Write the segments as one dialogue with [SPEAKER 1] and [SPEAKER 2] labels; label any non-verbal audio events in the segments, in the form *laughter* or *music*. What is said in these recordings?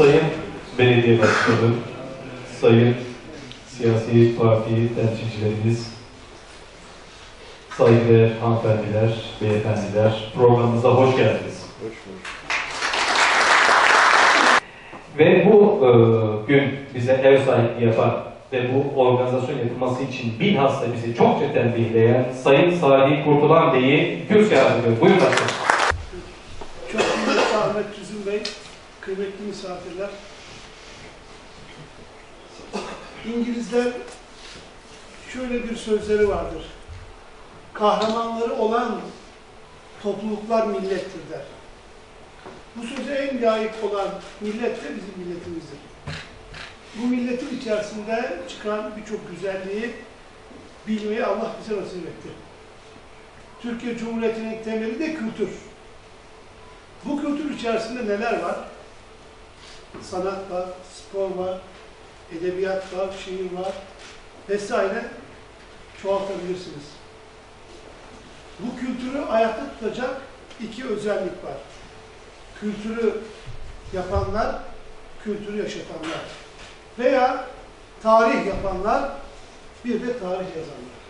[SPEAKER 1] Sayın Belediye Başkanı, Sayın Siyasi Parti temsilcilerimiz, saygıdeğer hanımefendiler, beyefendiler, programımıza hoş geldiniz. Ve bu e, gün bize ev sahipliği yapan ve bu organizasyon yapılması için bilhassa bizi çokça tembihleyen Sayın Salih Kurtulan Bey'i kürsüye ediyorum. Buyurun başkanım.
[SPEAKER 2] Çok kıymetli Ahmet Tüzün Bey, kıymetli misafirler. İngilizler şöyle bir sözleri vardır. Kahramanları olan topluluklar millettir der. Bu söze en layık olan millet de bizim milletimizdir. Bu milletin içerisinde çıkan birçok güzelliği bilmeyi Allah bize nasip etti. Türkiye Cumhuriyeti'nin temeli de kültür. Bu kültür içerisinde neler var? Sanat var, spor var, edebiyat var, şiir var vesaire çoğaltabilirsiniz. Bu kültürü ayakta tutacak iki özellik var. Kültürü yapanlar, kültürü yaşatanlar. Veya tarih yapanlar, bir de tarih yazanlar.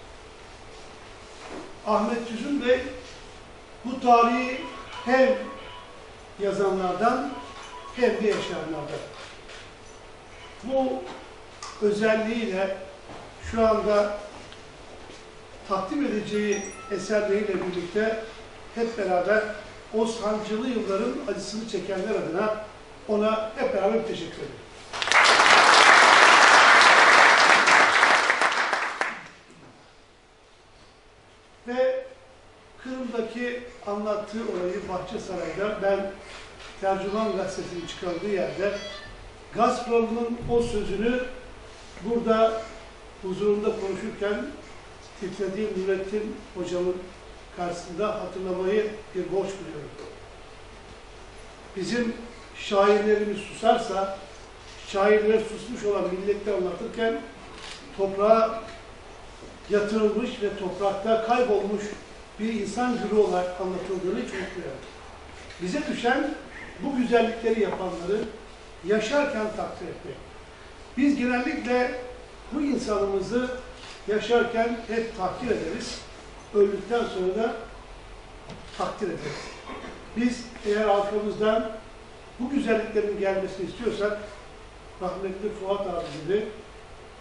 [SPEAKER 2] Ahmet Tüzün Bey bu tarihi hem yazanlardan hem de yaşayanlardan. Bu özelliğiyle şu anda takdim edeceği eserleriyle birlikte hep beraber o sancılı yılların acısını çekenler adına ona hep beraber teşekkür ederim. Ve Kırım'daki anlattığı olayı Bahçesaray'da ben Tercüman Gazetesi'nin çıkardığı yerde Gazprom'un o sözünü burada huzurunda konuşurken titrediğim Nurettin hocamın karşısında hatırlamayı bir borç biliyorum. Bizim şairlerimiz susarsa, şairler susmuş olan millette anlatırken toprağa yatırılmış ve toprakta kaybolmuş bir insan güruhu olarak anlatıldığını hiç unutmayalım. Bize düşen bu güzellikleri yapanları yaşarken takdir etmek. Biz genellikle bu insanımızı yaşarken hep takdir ederiz. Öldükten sonra da takdir ederiz. Biz eğer arkamızdan bu güzelliklerin gelmesini istiyorsak rahmetli Fuat abi gibi,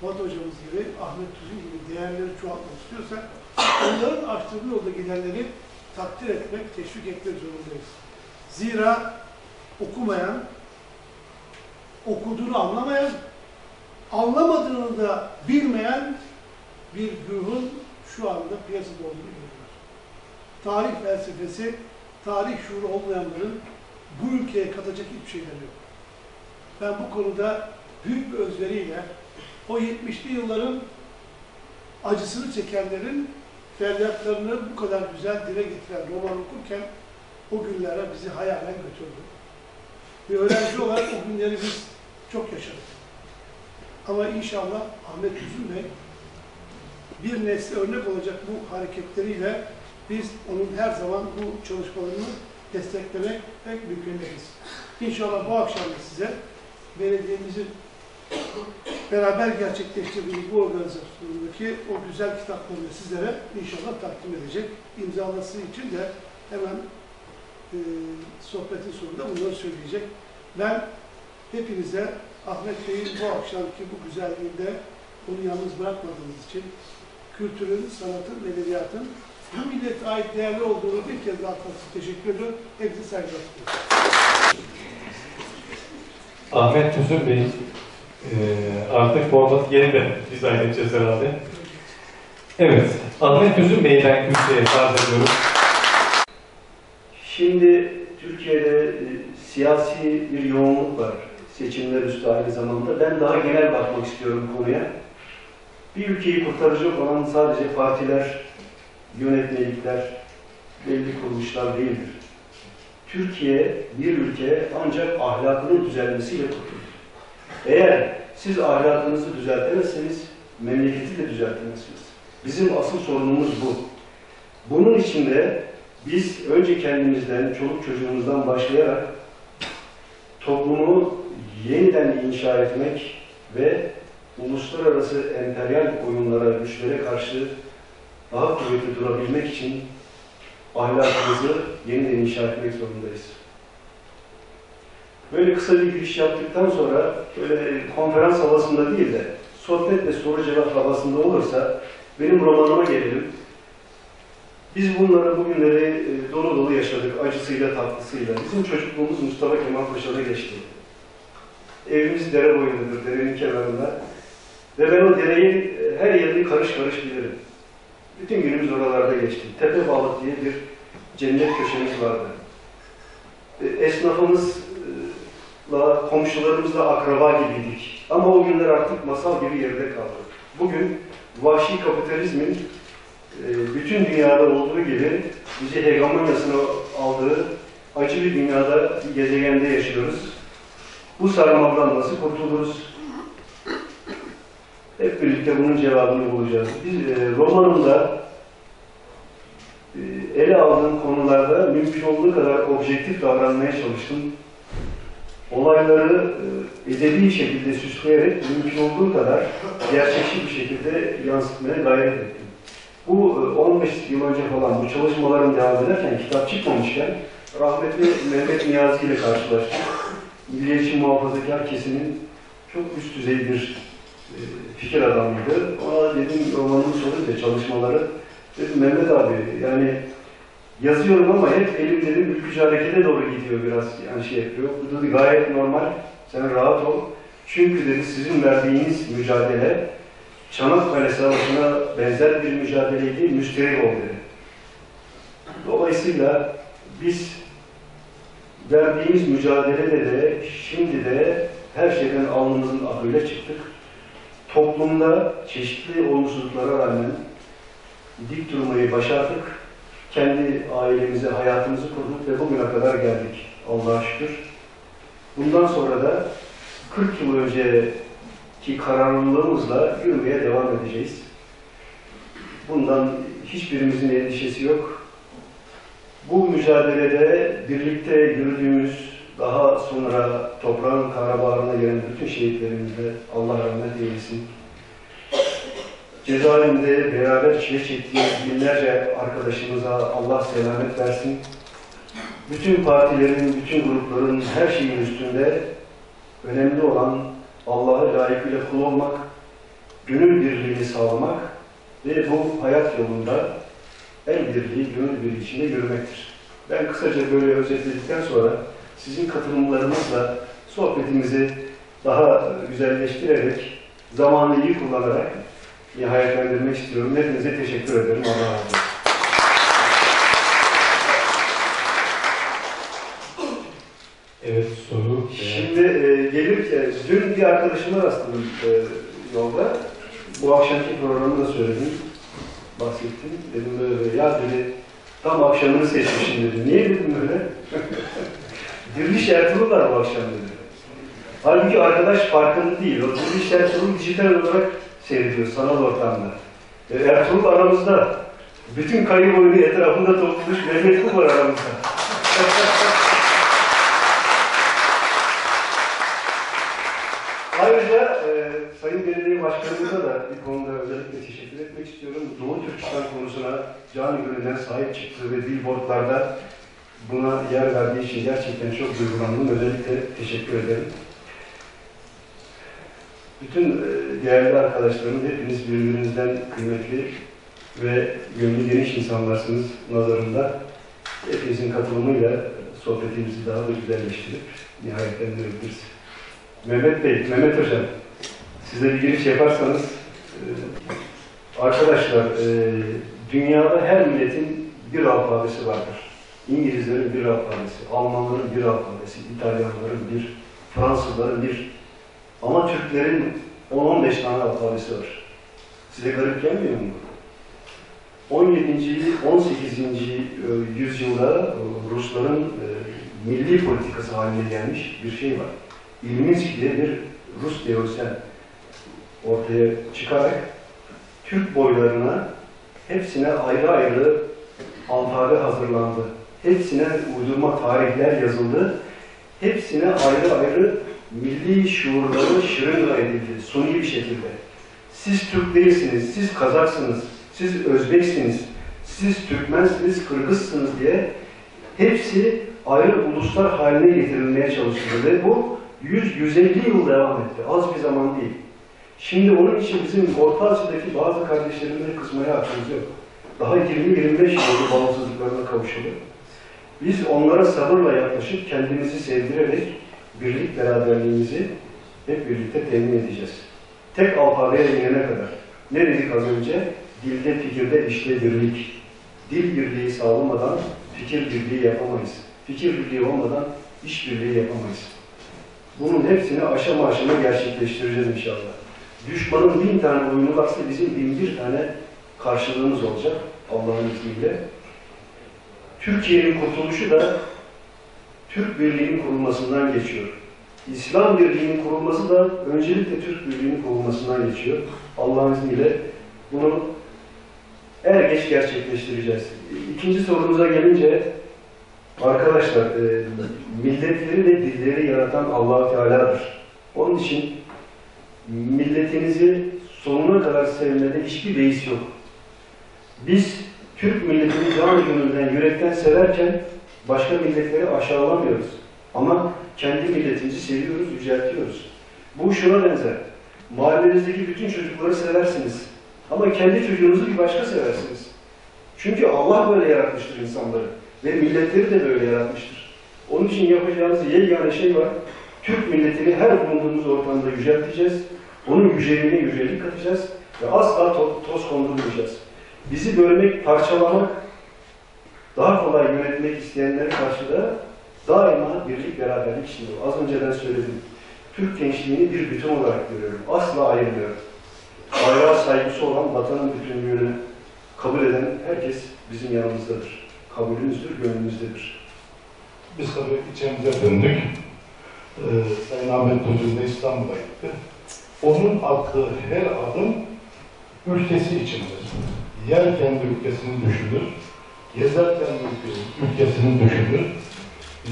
[SPEAKER 2] Fuat hocamız gibi, Ahmet Tüzün gibi değerleri çoğaltmak istiyorsak onların açtığı yolda gidenleri takdir etmek, teşvik etmek zorundayız. Zira okumayan, okuduğunu anlamayan, anlamadığını da bilmeyen bir güruhun şu anda piyasada olduğunu görüyoruz. Tarih felsefesi, tarih şuuru olmayanların bu ülkeye katacak hiçbir şeyleri yok. Ben bu konuda büyük bir özveriyle o 70'li yılların acısını çekenlerin feryatlarını bu kadar güzel dile getiren roman okurken o günlere bizi hayalen götürdü. Bir öğrenci olarak o günleri biz çok yaşadık. Ama inşallah Ahmet Üzüm Bey bir nesle örnek olacak bu hareketleriyle biz onun her zaman bu çalışmalarını desteklemek ve mümkünleriz. İnşallah bu akşam da size belediyemizin beraber gerçekleştirdiği bu organizasyondaki o güzel kitaplarını sizlere inşallah takdim edecek. İmzalaması için de hemen e, sohbetin sonunda bunları söyleyecek. Ben hepinize Ahmet Bey'in bu akşamki bu güzelliğinde onu yalnız bırakmadığınız için kültürün, sanatın, edebiyatın bu millete ait değerli olduğunu bir kez daha teşekkür ediyorum. Hepinize saygılar sunuyorum.
[SPEAKER 1] Ahmet Tüzün Bey, e, artık formatı yeniden dizayn edeceğiz herhalde. Evet, Ahmet Tüzün Bey'i ben kürsüye arz ediyorum.
[SPEAKER 3] Şimdi Türkiye'de e, siyasi bir yoğunluk var. Seçimler üstü aynı zamanda. Ben daha genel bakmak istiyorum konuya. Bir ülkeyi kurtaracak olan sadece partiler, yönetmelikler, belli kuruluşlar değildir. Türkiye bir ülke ancak ahlakının düzelmesiyle kurtulur. Eğer siz ahlakınızı düzeltemezseniz memleketi de düzeltemezsiniz. Bizim asıl sorunumuz bu. Bunun için de biz önce kendimizden, çoluk çocuğumuzdan başlayarak toplumu yeniden inşa etmek ve uluslararası emperyal oyunlara, güçlere karşı daha kuvvetli durabilmek için ahlakımızı yeniden inşa etmek zorundayız. Böyle kısa bir giriş yaptıktan sonra böyle konferans havasında değil de sohbet ve soru cevap havasında olursa benim romanıma gelelim. Biz bunları bugünleri e, dolu dolu yaşadık, acısıyla tatlısıyla. Bizim çocukluğumuz Mustafa Kemal Paşa'da geçti. Evimiz dere boyundadır, derenin kenarında. Ve ben o dereyi e, her yerini karış karış bilirim. Bütün günümüz oralarda geçti. Tepe Balık diye bir cennet köşemiz vardı. E, Esnafımızla, komşularımızla akraba gibiydik. Ama o günler artık masal gibi yerde kaldı. Bugün vahşi kapitalizmin bütün dünyada olduğu gibi bizi hegemonyasına aldığı acı bir dünyada, bir gezegende yaşıyoruz. Bu sarmaldan nasıl kurtuluruz? Hep birlikte bunun cevabını bulacağız. Biz e, e, ele aldığım konularda mümkün olduğu kadar objektif davranmaya çalıştım. Olayları e, edebi şekilde süsleyerek mümkün olduğu kadar gerçekçi bir şekilde yansıtmaya gayret ettim. Bu e, 15 yıl önce falan bu çalışmalarım devam ederken kitap çıkmamışken rahmetli Mehmet Niyazi ile karşılaştık. Milliyetçi muhafazakar kesimin çok üst düzey bir e, fikir adamıydı. Ona dedim romanını sorunca çalışmaları dedim Mehmet abi yani yazıyorum ama hep elim dedim ülkücü harekete doğru gidiyor biraz yani şey yapıyor. Bu dedi gayet normal. Sen rahat ol. Çünkü dedi sizin verdiğiniz mücadele Çanakkale Savaşı'na benzer bir mücadeleydi, müsterih oldu. Dolayısıyla biz verdiğimiz mücadelede de şimdi de her şeyden alnımızın akıyla çıktık. Toplumda çeşitli olumsuzluklara rağmen dik durmayı başardık. Kendi ailemize, hayatımızı kurduk ve bugüne kadar geldik. Allah'a şükür. Bundan sonra da 40 yıl önceki kararlılığımızla yürümeye devam edeceğiz. Bundan hiçbirimizin endişesi yok. Bu mücadelede birlikte yürüdüğümüz, daha sonra toprağın karabalarına gelen bütün şehitlerimize Allah rahmet eylesin. Cezaevinde beraber çile çektiğimiz binlerce arkadaşımıza Allah selamet versin. Bütün partilerin, bütün grupların her şeyin üstünde önemli olan Allah'a layıkıyla kul olmak, gönül birliğini sağlamak ve bu hayat yolunda el birliği, gönül birliği içinde yürümektir. Ben kısaca böyle özetledikten sonra sizin katılımlarınızla sohbetimizi daha güzelleştirerek, zamanı iyi kullanarak nihayetlendirmek istiyorum. Hepinize teşekkür ederim. Allah razı olsun. Bir arkadaşıma rastladım e, yolda. Bu akşamki programı da söyledim, bahsettim. Dedim böyle, ya dedi, tam akşamını seçmişim dedi. Niye dedim böyle? *laughs* Diriliş Ertuğrul var bu akşam dedi. Halbuki arkadaş farkında değil. O Diriliş Ertuğrul dijital olarak seyrediyor sanal ortamda. E, Ertuğrul aramızda. Bütün kayı boyunu etrafında toplamış Mehmet Kul aramızda. *laughs* Ayrıca e, Sayın Belediye Başkanımıza da bir konuda özellikle teşekkür etmek istiyorum. Doğu Türkistan konusuna can gönülden sahip çıktığı ve billboardlarda buna yer verdiği için gerçekten çok duygulandım. Özellikle teşekkür ederim. Bütün e, değerli arkadaşlarım, hepiniz birbirinizden kıymetli ve gönlü geniş insanlarsınız nazarında. Hepinizin katılımıyla sohbetimizi daha da güzelleştirip nihayetlendirebiliriz. Mehmet Bey, Mehmet Hocam, size bir giriş yaparsanız, e, arkadaşlar, e, dünyada her milletin bir alfabesi vardır. İngilizlerin bir alfabesi, Almanların bir alfabesi, İtalyanların bir, Fransızların bir. Ama Türklerin 10-15 tane alfabesi var. Size garip gelmiyor mu? 17. 18. yüzyılda e, Rusların e, milli politikası haline gelmiş bir şey var. İlminski diye bir Rus teorisyen ortaya çıkarak Türk boylarına hepsine ayrı ayrı alfabe hazırlandı. Hepsine uydurma tarihler yazıldı. Hepsine ayrı ayrı milli şuurları şırınga edildi suni bir şekilde. Siz Türk değilsiniz, siz Kazaksınız, siz Özbeksiniz, siz Türkmensiniz, Kırgızsınız diye hepsi ayrı uluslar haline getirilmeye çalışıldı ve bu 100-150 yıl devam etti. Az bir zaman değil. Şimdi onun için bizim Orta Asya'daki bazı kardeşlerimize kızmaya hakkımız yok. Daha 20-25 yıl oldu bağımsızlıklarına kavuşalı. Biz onlara sabırla yaklaşıp kendimizi sevdirerek birlik beraberliğimizi hep birlikte temin edeceğiz. Tek alfabeye inene kadar. Ne dedik az önce? Dilde, fikirde, işte birlik. Dil birliği sağlamadan fikir birliği yapamayız. Fikir birliği olmadan iş birliği yapamayız. Bunun hepsini aşama aşama gerçekleştireceğiz inşallah. Düşmanın bin tane oyunu varsa bizim bin bir tane karşılığımız olacak Allah'ın izniyle. Türkiye'nin kurtuluşu da Türk Birliği'nin kurulmasından geçiyor. İslam Birliği'nin kurulması da öncelikle Türk Birliği'nin kurulmasından geçiyor. Allah'ın izniyle bunu er geç gerçekleştireceğiz. İkinci sorumuza gelince arkadaşlar e, milletleri ve dilleri yaratan allah Teala'dır. Onun için milletinizi sonuna kadar sevmede hiçbir beis yok. Biz Türk milletini can gönülden, yürekten severken başka milletleri aşağılamıyoruz. Ama kendi milletimizi seviyoruz, yüceltiyoruz. Bu şuna benzer. Mahallenizdeki bütün çocukları seversiniz. Ama kendi çocuğunuzu bir başka seversiniz. Çünkü Allah böyle yaratmıştır insanları. Ve milletleri de böyle yaratmıştır. Onun için yapacağınız yegane şey var. Türk milletini her bulunduğumuz ortamda yücelteceğiz. Onun yüceliğine yücelik katacağız. Ve asla to- toz kondurmayacağız. Bizi bölmek, parçalamak, daha kolay yönetmek isteyenlere karşı da daima birlik, beraberlik içinde. Az önceden söyledim. Türk gençliğini bir bütün olarak görüyorum. Asla ayırmıyorum. Bayrağa saygısı olan vatanın bütünlüğünü kabul eden herkes bizim yanımızdadır. Kabulümüzdür, gönlümüzdedir.
[SPEAKER 4] Biz tabii içimize döndük. Ee, Sayın Ahmet Tuncun da İstanbul'a gitti. Onun attığı her adım ülkesi içindir. Yerken ülkesini düşünür, gezerken ülkesi, ülkesini düşünür.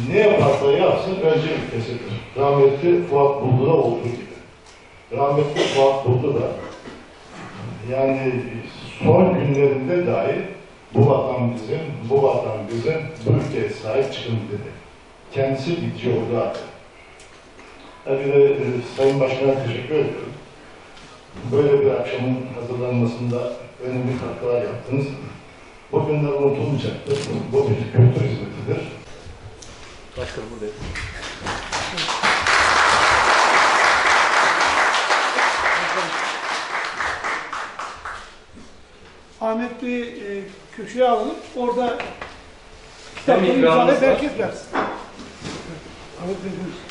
[SPEAKER 4] Ne yaparsa yapsın önce ülkesidir. Rahmetli Fuat Buldu'da olduğu gibi. Rahmetli Fuat Buldu da yani son günlerinde dahi bu vatan bizim, bu vatan bizim, bu ülkeye sahip çıkın dedi. Kendisi bir coğrafya. De e, Sayın Başkan'a teşekkür ediyorum. Böyle bir akşamın hazırlanmasında önemli katkılar yaptınız. Bu günler unutulmayacaktır. Bu bir kültür hizmetidir.
[SPEAKER 1] Başkanım buradayım.
[SPEAKER 2] Ahmet Bey'i e, köşeye alalım. Orada
[SPEAKER 1] ikramımız
[SPEAKER 2] imzalayıp herkes versin. Ahmet Bey buyurun.